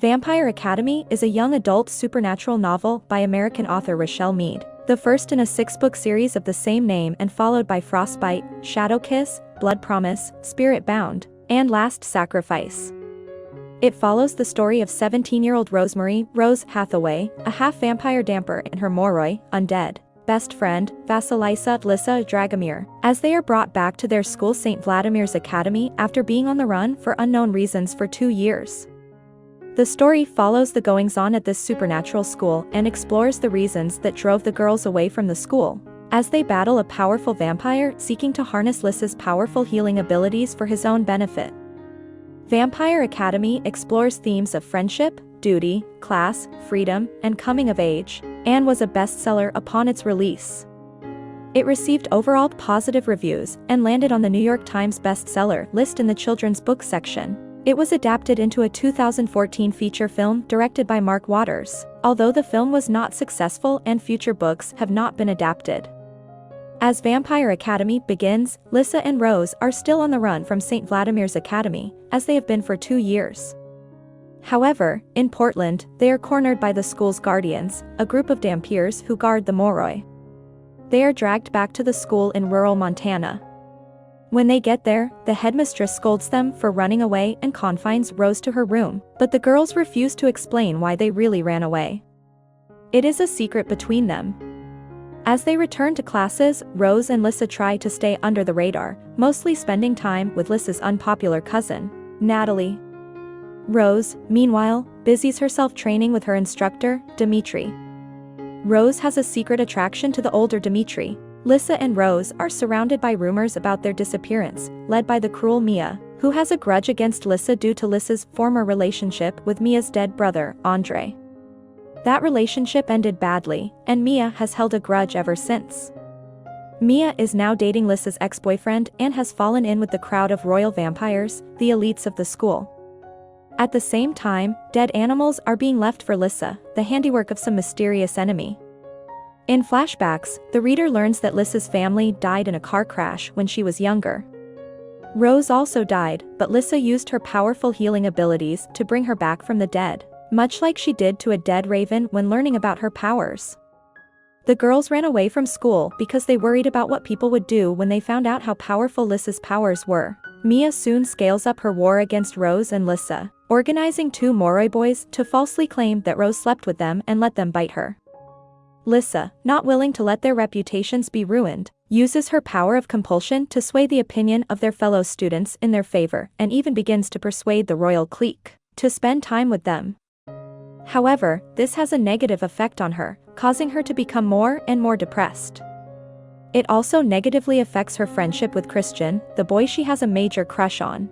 Vampire Academy is a young adult supernatural novel by American author Richelle Mead, the first in a six-book series of the same name and followed by Frostbite, Shadow Kiss, Blood Promise, Spirit Bound, and Last Sacrifice. It follows the story of 17-year-old Rosemarie Rose Hathaway, a half-vampire dhampir and her Moroi, undead, best friend, Vasilisa Lissa Dragomir, as they are brought back to their school St. Vladimir's Academy after being on the run for unknown reasons for two years. The story follows the goings-on at this supernatural school and explores the reasons that drove the girls away from the school, as they battle a powerful vampire seeking to harness Lissa's powerful healing abilities for his own benefit. Vampire Academy explores themes of friendship, duty, class, freedom, and coming of age, and was a bestseller upon its release. It received overall positive reviews and landed on the New York Times bestseller list in the children's book section. It was adapted into a 2014 feature film directed by Mark Waters, although the film was not successful and future books have not been adapted. As Vampire Academy begins, Lissa and Rose are still on the run from St. Vladimir's Academy, as they have been for two years. However, in Portland, they are cornered by the school's guardians, a group of Dhampirs who guard the Moroi. They are dragged back to the school in rural Montana, when they get there, the headmistress scolds them for running away and confines Rose to her room, but the girls refuse to explain why they really ran away. It is a secret between them. As they return to classes, Rose and Lissa try to stay under the radar, mostly spending time with Lissa's unpopular cousin, Natalie. Rose, meanwhile, busies herself training with her instructor, Dimitri. Rose has a secret attraction to the older Dimitri, Lissa and Rose are surrounded by rumors about their disappearance, led by the cruel Mia, who has a grudge against Lissa due to Lissa's former relationship with Mia's dead brother, Andre. That relationship ended badly, and Mia has held a grudge ever since. Mia is now dating Lissa's ex-boyfriend and has fallen in with the crowd of royal vampires, the elites of the school. At the same time, dead animals are being left for Lissa, the handiwork of some mysterious enemy. In flashbacks, the reader learns that Lissa's family died in a car crash when she was younger. Rose also died, but Lissa used her powerful healing abilities to bring her back from the dead, much like she did to a dead raven when learning about her powers. The girls ran away from school because they worried about what people would do when they found out how powerful Lissa's powers were. Mia soon scales up her war against Rose and Lissa, organizing two Moroi boys to falsely claim that Rose slept with them and let them bite her. Lissa, not willing to let their reputations be ruined, uses her power of compulsion to sway the opinion of their fellow students in their favor and even begins to persuade the royal clique to spend time with them. However, this has a negative effect on her, causing her to become more and more depressed. It also negatively affects her friendship with Christian, the boy she has a major crush on.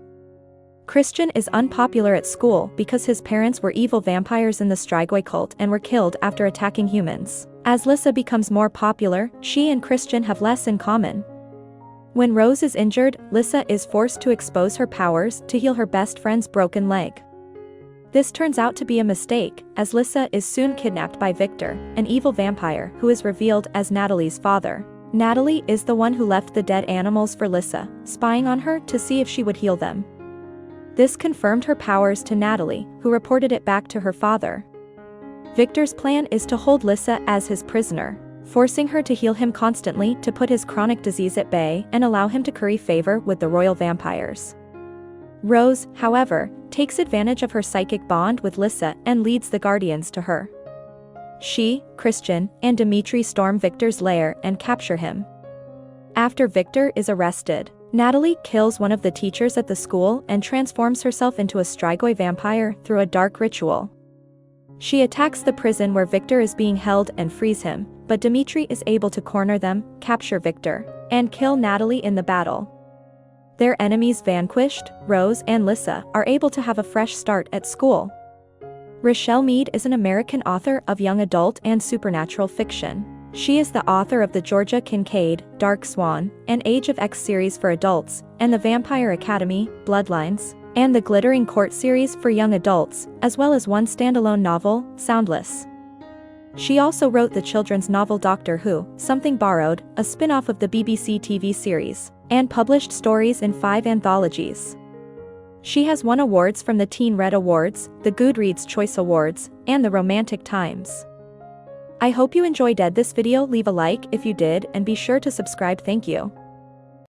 Christian is unpopular at school because his parents were evil vampires in the Strigoi cult and were killed after attacking humans. As Lissa becomes more popular, she and Christian have less in common. When Rose is injured, Lissa is forced to expose her powers to heal her best friend's broken leg. This turns out to be a mistake, as Lissa is soon kidnapped by Victor, an evil vampire who is revealed as Natalie's father. Natalie is the one who left the dead animals for Lissa, spying on her to see if she would heal them. This confirmed her powers to Natalie, who reported it back to her father. Victor's plan is to hold Lissa as his prisoner, forcing her to heal him constantly to put his chronic disease at bay and allow him to curry favor with the royal vampires. Rose, however, takes advantage of her psychic bond with Lissa and leads the Guardians to her. She, Christian, and Dimitri storm Victor's lair and capture him. After Victor is arrested, Natalie kills one of the teachers at the school and transforms herself into a Strigoi vampire through a dark ritual. She attacks the prison where Victor is being held and frees him, but Dimitri is able to corner them, capture Victor, and kill Natalie in the battle. Their enemies vanquished, Rose and Lissa are able to have a fresh start at school. Richelle Mead is an American author of young adult and supernatural fiction. She is the author of the Georgina Kincaid, Dark Swan, and Age of X series for adults, and the Vampire Academy, Bloodlines, and the Glittering Court series for young adults, as well as one standalone novel, Soundless. She also wrote the children's novel Doctor Who, Something Borrowed, a spin-off of the BBC TV series, and published stories in five anthologies. She has won awards from the Teen Red Awards, the Goodreads Choice Awards, and the Romantic Times. I hope you enjoyed this video leave a like if you did and be sure to subscribe thank you.